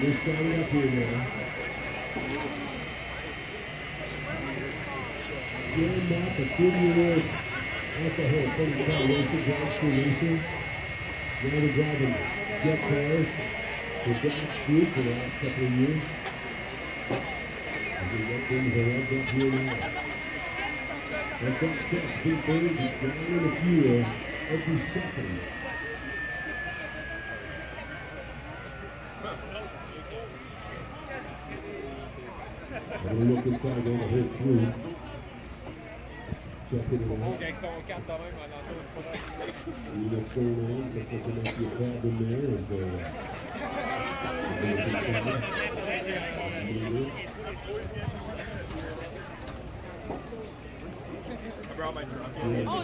they're starting up here now. Gary Mapp, a 30-year-old alcohol from Salvation drives for the last couple of years. That's that check. Two down in the fuel every second. On on. Brought my truck. Oh,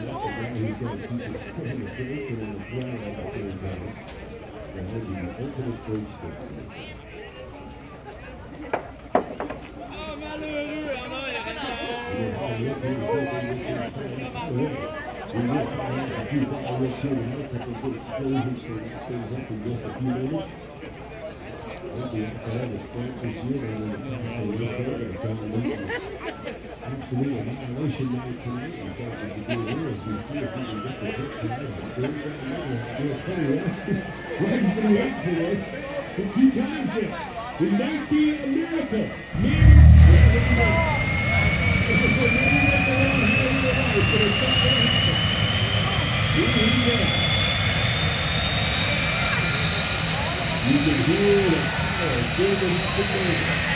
Absolutely, annihilation night tonight. In fact, we could do here as we see if we can get the hit tonight. Funny, right? Greg's been waiting for this for two times now. It might be to we. You can hear the power building up